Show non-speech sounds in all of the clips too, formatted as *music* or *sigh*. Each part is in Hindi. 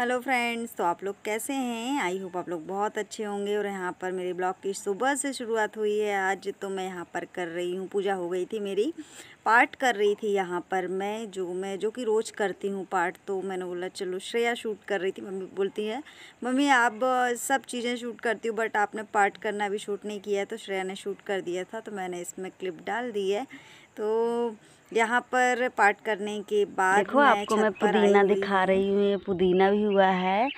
हेलो फ्रेंड्स तो आप लोग कैसे हैं? आई होप आप लोग बहुत अच्छे होंगे और यहाँ पर मेरे ब्लॉग की सुबह से शुरुआत हुई है। आज तो मैं यहाँ पर कर रही हूँ, पूजा हो गई थी मेरी। पाठ कर रही थी यहाँ पर मैं, जो मैं, जो कि रोज़ करती हूँ पाठ तो मैंने बोला, चलो श्रेया शूट कर रही थी। मम्मी बोलती है, मम्मी, आप सब चीज़ें शूट करती हो, बट आपने पाठ करना अभी शूट नहीं किया है। तो श्रेया ने शूट कर दिया था तो मैंने इसमें क्लिप डाल दी है। तो यहाँ पर पाठ करने के बाद देखो मैं आपको मैं पुदीना दिखा रही हूँ ये पुदीना भी हुआ है।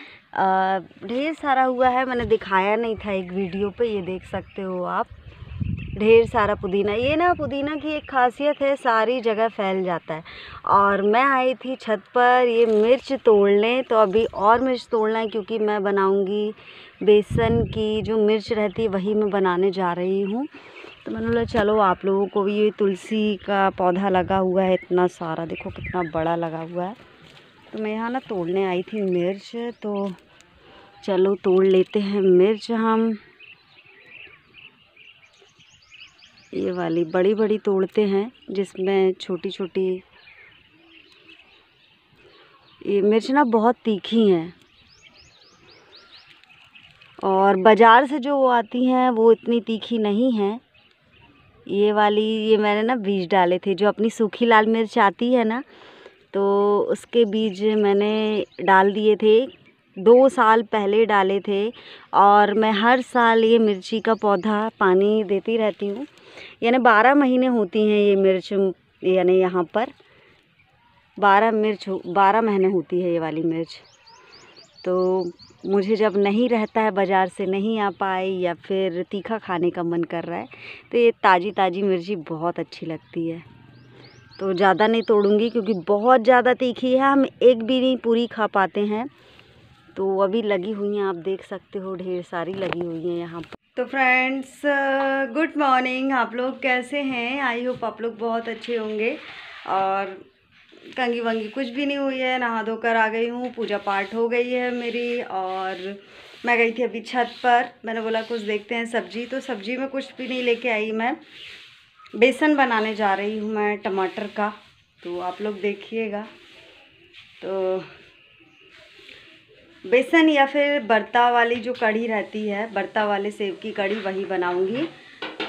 ढेर सारा हुआ है मैंने दिखाया नहीं था एक वीडियो पे ये देख सकते हो आप। ढेर सारा पुदीना ये ना पुदीना की एक खासियत है सारी जगह फैल जाता है। और मैं आई थी छत पर ये मिर्च तोड़ने तो अभी और मिर्च तोड़ना है क्योंकि मैं बनाऊँगी बेसन की जो मिर्च रहती है वही मैं बनाने जा रही हूँ। तो मैंने बोला, चलो, आप लोगों को भी ये तुलसी का पौधा लगा हुआ है, इतना सारा, देखो कितना बड़ा लगा हुआ है। तो मैं यहाँ ना तोड़ने आई थी मिर्च तो चलो, तोड़ लेते हैं मिर्च हम। ये वाली बड़ी बड़ी तोड़ते हैं, जिसमें छोटी छोटी ये मिर्च ना बहुत तीखी हैं। और बाज़ार से जो वो आती हैं, वो इतनी तीखी नहीं हैं। ये वाली ये मैंने ना बीज डाले थे, जो अपनी सूखी लाल मिर्च आती है ना तो उसके बीज मैंने डाल दिए थे। दो साल पहले डाले थे और मैं हर साल ये मिर्ची का पौधा पानी देती रहती हूँ। यानी बारह महीने होती हैं ये मिर्च, यानी यहाँ पर। बारह मिर्च बारह महीने होती है ये वाली मिर्च। तो मुझे जब नहीं रहता है बाज़ार से नहीं आ पाए या फिर तीखा खाने का मन कर रहा है तो ये ताज़ी ताज़ी मिर्ची बहुत अच्छी लगती है। तो ज़्यादा नहीं तोड़ूँगी क्योंकि बहुत ज़्यादा तीखी है, हम एक भी नहीं पूरी खा पाते हैं। तो अभी लगी हुई हैं, आप देख सकते हो, ढेर सारी लगी हुई हैं यहाँ पर। तो फ्रेंड्स, गुड मॉर्निंग, आप लोग कैसे हैं? आई होप आप लोग बहुत अच्छे होंगे और कंगी वंगी कुछ भी नहीं हुई है, नहा धोकर आ गई हूँ, पूजा पाठ हो गई है मेरी और मैं गई थी अभी छत पर। मैंने बोला, कुछ देखते हैं सब्ज़ी। तो सब्ज़ी में कुछ भी नहीं लेके आई मैं। बेसन बनाने जा रही हूँ मैं टमाटर का। तो आप लोग देखिएगा। तो बेसन या फिर बर्ता वाली जो कढ़ी रहती है, बर्ता वाले सेब की कढ़ी वही बनाऊँगी।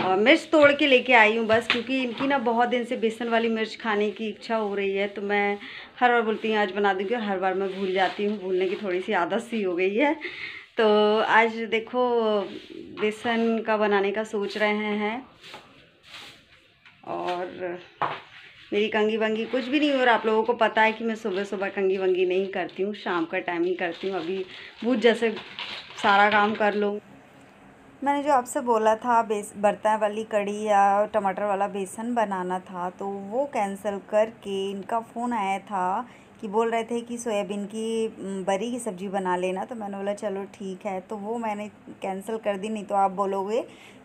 और मिर्च तोड़ के लेके आई हूँ बस, क्योंकि इनकी ना बहुत दिन से बेसन वाली मिर्च खाने की इच्छा हो रही है तो मैं हर बार बोलती हूँ, आज बना दूँगी और हर बार मैं भूल जाती हूँ, भूलने की थोड़ी सी आदत सी हो गई है। तो आज देखो, बेसन का बनाने का सोच रहे हैं और मेरी कंगी वंगी कुछ भी नहीं रहा। आप लोगों को पता है कि मैं सुबह सुबह कंगी वंगी नहीं करती हूँ, शाम का टाइम ही करती हूँ। अभी भूत जैसे सारा काम कर लूँ। मैंने जो आपसे बोला था बेस, बर्तन वाली कड़ी या टमाटर वाला बेसन बनाना था तो वो कैंसिल करके इनका फ़ोन आया था कि बोल रहे थे कि सोयाबीन की बरी की सब्ज़ी बना लेना तो मैंने बोला चलो ठीक है तो वो मैंने कैंसिल कर दी, नहीं तो आप बोलोगे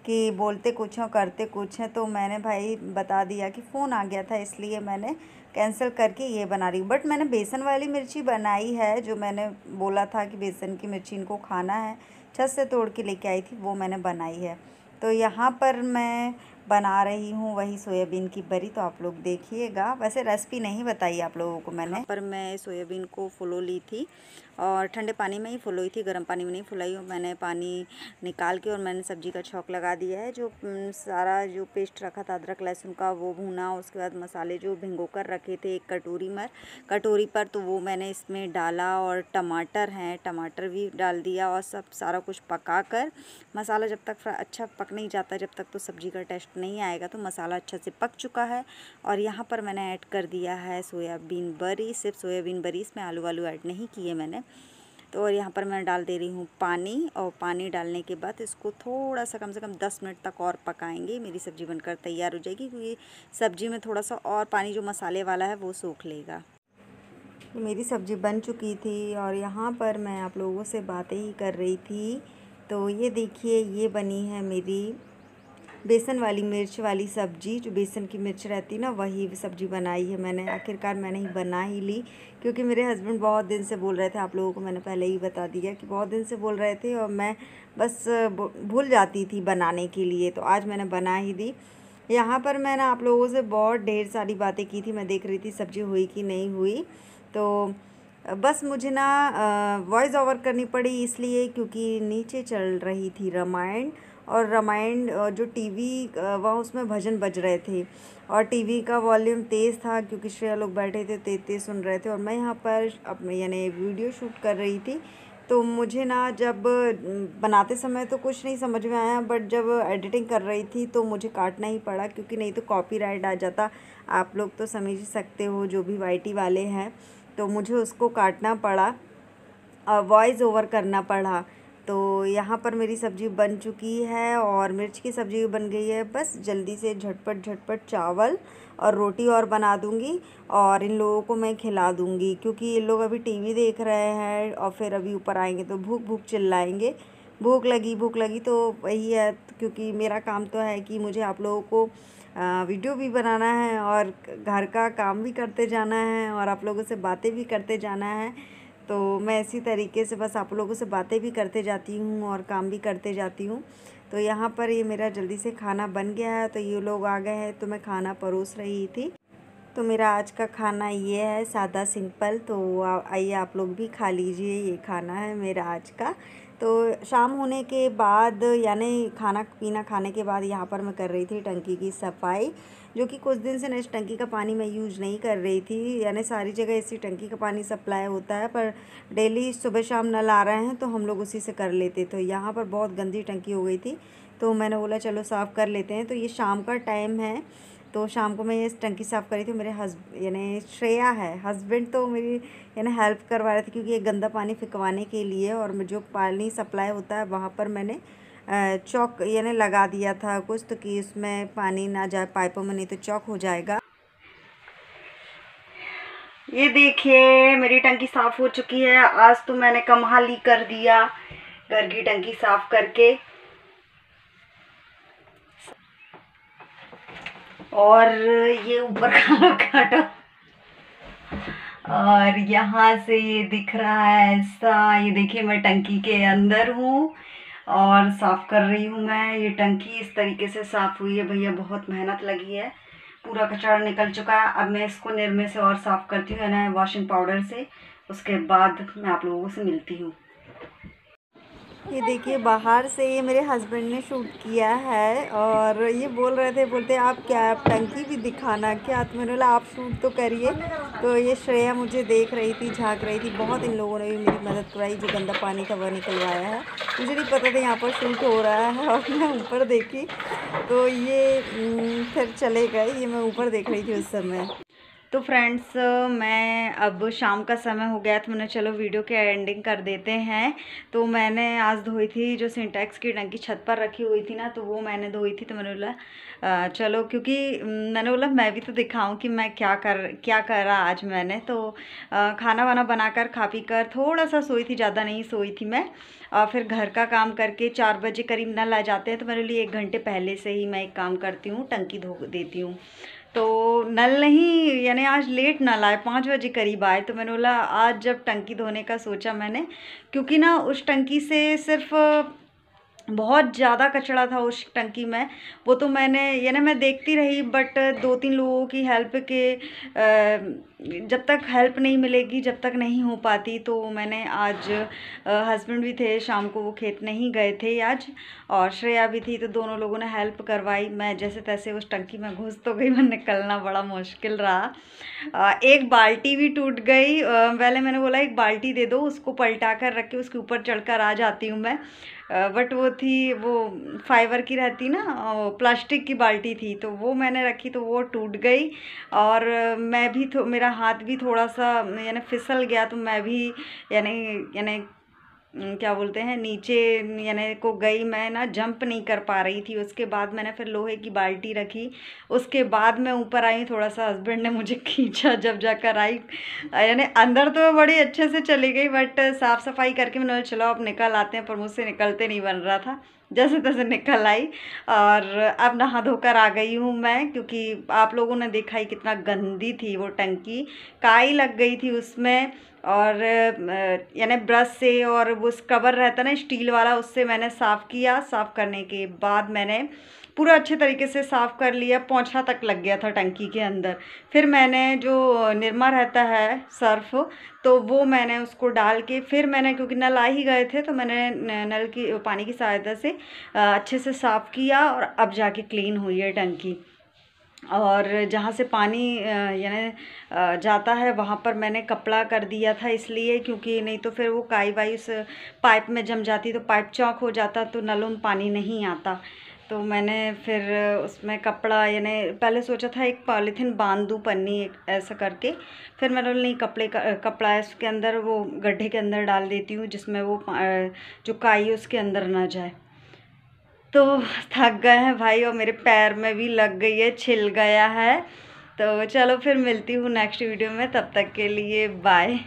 कि बोलते कुछ हैं करते कुछ हैं तो मैंने भाई बता दिया कि फ़ोन आ गया था, इसलिए मैंने कैंसिल करके ये बना रही हूँ। बट मैंने बेसन वाली मिर्ची बनाई है, जो मैंने बोला था कि बेसन की मिर्ची इनको खाना है छत से तोड़ के लेके आई थी, वो मैंने बनाई है। तो यहाँ पर मैं बना रही हूँ, वही सोयाबीन की बरी तो आप लोग देखिएगा। वैसे रेसिपी नहीं बताई आप लोगों को मैंने। पर मैं सोयाबीन को फुलो ली थी और ठंडे पानी में ही फुलोई थी, गर्म पानी में नहीं फुलाई और मैंने पानी निकाल के और मैंने सब्ज़ी का छौक लगा दिया है, जो सारा जो पेस्ट रखा था, अदरक, लहसुन का वो भूना, उसके बाद मसाले जो भिंगो कर रखे थे, एक कटोरी में कटोरी पर तो वो मैंने इसमें डाला और टमाटर हैं, टमाटर भी डाल दिया और सब सारा कुछ पका कर, मसाला जब तक अच्छा पक नहीं जाता, जब तक तो सब्ज़ी का टेस्ट नहीं आएगा तो मसाला अच्छा से पक चुका है। और यहाँ पर मैंने ऐड कर दिया है सोयाबीन बरी, सिर्फ़ सोयाबीन बरी, इसमें आलू वालू ऐड नहीं किए मैंने। तो और यहाँ पर मैं डाल दे रही हूँ पानी, और पानी डालने के बाद इसको थोड़ा सा कम से कम दस मिनट तक और पकाएँगे। मेरी सब्ज़ी बनकर तैयार हो जाएगी, क्योंकि सब्ज़ी में थोड़ा सा और पानी जो मसाले वाला है वो सूख लेगा। तो मेरी सब्ज़ी बन चुकी थी, और यहाँ पर मैं आप लोगों से बातें ही कर रही थी। तो ये देखिए, ये बनी है मेरी बेसन वाली मिर्च वाली सब्ज़ी, जो बेसन की मिर्च रहती ना, वही सब्ज़ी बनाई है मैंने। आखिरकार मैंने ही बना ही ली, क्योंकि मेरे हस्बैंड बहुत दिन से बोल रहे थे, आप लोगों को मैंने पहले ही बता दिया कि बहुत दिन से बोल रहे थे और मैं बस भूल जाती थी बनाने के लिए तो आज मैंने बना ही दी। यहाँ पर मैंने आप लोगों से बहुत ढेर सारी बातें की थी, मैं देख रही थी सब्ज़ी हुई कि नहीं हुई। तो बस मुझे ना वॉइस ओवर करनी पड़ी इसलिए, क्योंकि नीचे चल रही थी रामायण और रामायण जो टीवी वहाँ उसमें भजन बज रहे थे। और टीवी का वॉल्यूम तेज़ था क्योंकि श्रेया लोग बैठे थे, तेज़ तेज़ सुन रहे थे। और मैं यहाँ पर अपने यानी वीडियो शूट कर रही थी। तो मुझे ना जब बनाते समय तो कुछ नहीं समझ में आया बट जब एडिटिंग कर रही थी तो मुझे काटना ही पड़ा क्योंकि नहीं तो कॉपीराइट आ जाता। आप लोग तो समझ सकते हो जो भी वाईटी वाले हैं। तो मुझे उसको काटना पड़ा वॉइस ओवर करना पड़ा। तो यहाँ पर मेरी सब्ज़ी बन चुकी है और मिर्च की सब्ज़ी भी बन गई है। बस जल्दी से झटपट झटपट चावल और रोटी और बना दूँगी और इन लोगों को मैं खिला दूँगी क्योंकि ये लोग अभी टीवी देख रहे हैं और फिर अभी ऊपर आएँगे तो भूख भूख चिल्लाएँगे। भूख लगी भूख लगी तो वही है क्योंकि मेरा काम तो है कि मुझे आप लोगों को वीडियो भी बनाना है और घर का काम भी करते जाना है और आप लोगों से बातें भी करते जाना है। तो मैं इसी तरीके से बस आप लोगों से बातें भी करते जाती हूँ और काम भी करते जाती हूँ। तो यहाँ पर ये मेरा जल्दी से खाना बन गया है तो ये लोग आ गए हैं तो मैं खाना परोस रही थी। तो मेरा आज का खाना ये है, सादा सिंपल तो आइए आप लोग भी खा लीजिए ये खाना है मेरा आज का। तो शाम होने के बाद, यानी खाना, पीना खाने के बाद यहाँ पर मैं कर रही थी टंकी की सफ़ाई, जो कि कुछ दिन से ना इस टंकी का पानी मैं यूज़ नहीं कर रही थी। यानी सारी जगह इसी टंकी का पानी सप्लाई होता है, पर डेली सुबह शाम नल आ रहे हैं तो हम लोग उसी से कर लेते तो यहाँ पर बहुत गंदी टंकी हो गई थी तो मैंने बोला, चलो साफ़ कर लेते हैं। तो ये शाम का टाइम है। तो शाम को मैं ये टंकी साफ़ करी थी, मेरे हस, यानी श्रेया है हस्बैंड तो मेरी, यानी हेल्प करवा रहे थे क्योंकि ये गंदा पानी फिकवाने के लिए और जो पानी सप्लाई होता है, वहाँ पर मैंने चौक, यानी लगा दिया था कुछ तो कि उसमें पानी ना जाए, पाइपों में नहीं तो चौक हो जाएगा। ये देखिए, मेरी टंकी साफ़ हो चुकी है, आज तो मैंने कमाल ही कर दिया, घर की टंकी साफ़ करके। और ये ऊपर काटा। *laughs* और यहाँ से ये दिख रहा है ऐसा। ये देखिए, मैं टंकी के अंदर हूँ और साफ़ कर रही हूँ मैं। ये टंकी इस तरीके से साफ़ हुई है भैया, बहुत मेहनत लगी है। पूरा कचरा निकल चुका है। अब मैं इसको निरमे से और साफ़ करती हूँ ना वॉशिंग पाउडर से। उसके बाद मैं आप लोगों से मिलती हूँ। ये देखिए, बाहर से ये मेरे हस्बैंड ने शूट किया है और ये बोल रहे थे, बोलते, आप क्या, आप टंकी भी दिखाना, क्या? तो मैंने बोला, आप शूट तो करिए। तो ये श्रेया मुझे देख रही थी, झाँक रही थी, बहुत इन लोगों ने भी मेरी मदद कराई जो गंदा पानी का वह निकलवाया है। मुझे नहीं पता था यहाँ पर शूट हो रहा है और मैं ऊपर देखी तो ये फिर चले गए, ये मैं ऊपर देख रही थी उस समय। तो फ्रेंड्स मैं अब शाम का समय हो गया तो मैंने चलो वीडियो के एंडिंग कर देते हैं। तो मैंने आज धोई थी जो सिंटेक्स की टंकी छत पर रखी हुई थी ना तो वो मैंने धोई थी। तो मैंने बोला चलो, क्योंकि मैंने बोला, मैं भी तो दिखाऊँ कि मैं क्या कर, क्या करा आज मैंने। तो खाना वाना बनाकर खा पी कर थोड़ा सा सोई थी, ज़्यादा नहीं सोई थी मैं। और फिर घर का काम करके चार बजे करीब नल आ जाते हैं तो मेरे लिए एक घंटे पहले से ही मैं एक काम करती हूँ, टंकी धो देती हूँ। तो नल नहीं, यानी आज लेट नल आए, पाँच बजे करीब आए तो मैंने बोला, आज जब टंकी धोने का सोचा मैंने, क्योंकि ना उस टंकी से सिर्फ़ बहुत ज़्यादा कचरा था उस टंकी में। वो तो मैंने यानी मैं देखती रही बट दो तीन लोगों की हेल्प के जब तक हेल्प नहीं मिलेगी, जब तक नहीं हो पाती तो मैंने आज हस्बैंड भी थे, शाम को वो खेत नहीं गए थे आज, और श्रेया भी थी तो दोनों लोगों ने हेल्प करवाई। मैं जैसे तैसे उस टंकी में घुस तो गई मैं निकलना बड़ा मुश्किल रहा। एक बाल्टी भी टूट गई। पहले मैंने बोला, एक बाल्टी दे दो, उसको पलटा कर रख के, उसके ऊपर चढ़कर आ जाती हूँ मैं। बट वो थी, वो फाइबर की रहती ना प्लास्टिक की बाल्टी थी तो वो मैंने रखी तो वो टूट गई और मैं भी मेरा हाथ भी थोड़ा सा, यानी फिसल गया तो मैं भी, यानी यानी क्या बोलते हैं, नीचे, यानी को गई मैं ना, जंप नहीं कर पा रही थी। उसके बाद मैंने फिर लोहे की बाल्टी रखी। उसके बाद मैं ऊपर आई थोड़ा सा हस्बैंड ने मुझे *laughs* खींचा जब जाकर आई। यानी अंदर तो मैं बड़ी अच्छे से चली गई बट साफ़ सफ़ाई करके मैंने चलो, अब निकल आते हैं। पर मुझसे निकलते नहीं बन रहा था। जैसे तैसे निकल आई और अब नहा धोकर आ गई हूँ मैं, क्योंकि आप लोगों ने देखा ही कितना गंदी थी वो टंकी। काई लग गई थी उसमें। और यानी ब्रश से और वो स्क्रबर रहता ना स्टील वाला, उससे मैंने साफ़ किया, साफ़ करने के बाद मैंने पूरा अच्छे तरीके से साफ़ कर लिया, पोंछा तक लग गया था टंकी के अंदर। फिर मैंने जो निरमा रहता है सर्फ तो वो मैंने उसको डाल के, फिर मैंने, क्योंकि नल आ ही गए थे तो मैंने नल की, पानी की सहायता से अच्छे से साफ़ किया और अब जाके क्लीन हुई है टंकी। और जहाँ से पानी यानी जाता है, वहाँ पर मैंने कपड़ा कर दिया था इसलिए, क्योंकि नहीं तो फिर वो काई वाई उस पाइप में जम जाती तो पाइप चौक हो जाता तो नलों में पानी नहीं आता। तो मैंने फिर उसमें कपड़ा, यानी पहले सोचा था एक पॉलीथीन बाँध दूँ पन्नी ऐसा करके, फिर मैंने नहीं, कपड़े का, कपड़ा है, उसके अंदर वो गड्ढे के अंदर डाल देती हूँ, जिसमें वो जो काई उसके अंदर ना जाए। तो थक गए हैं भाई और मेरे पैर में भी लग गई है, छिल गया है। तो चलो फिर मिलती हूँ नेक्स्ट वीडियो में, तब तक के लिए बाय